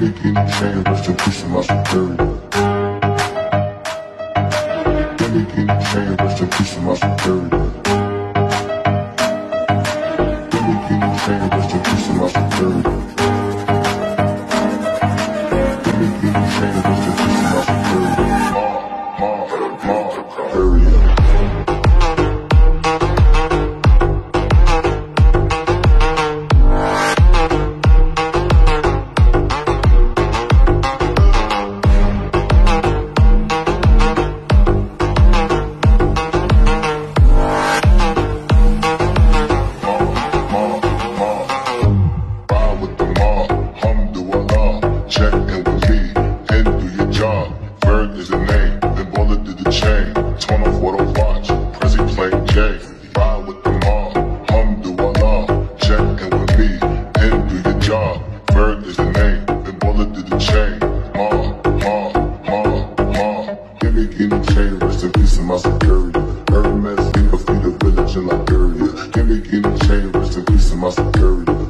Gimme, gimme chain, rest in peace to my security. Gimme, gimme chain, rest in peace my security. Gimme, gimme chain, rest in peace of my security. Hermes, leave a a village in Liberia. Gimme, gimme chain, rest in peace in my security.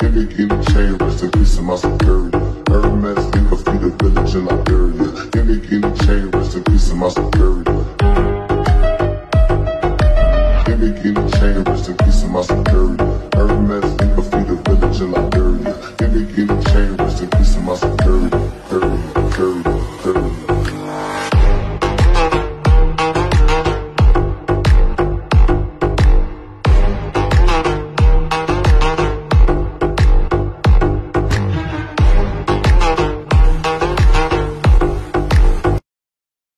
Can they get a chain, rest in peace to my superior? Hermes, leave us the village in Liberia. A chain, rest in peace to my superior? Can they get a chain, rest in peace to my superior? Hermes, leave us be the village in Liberia. Can they get a chain, rest in peace to my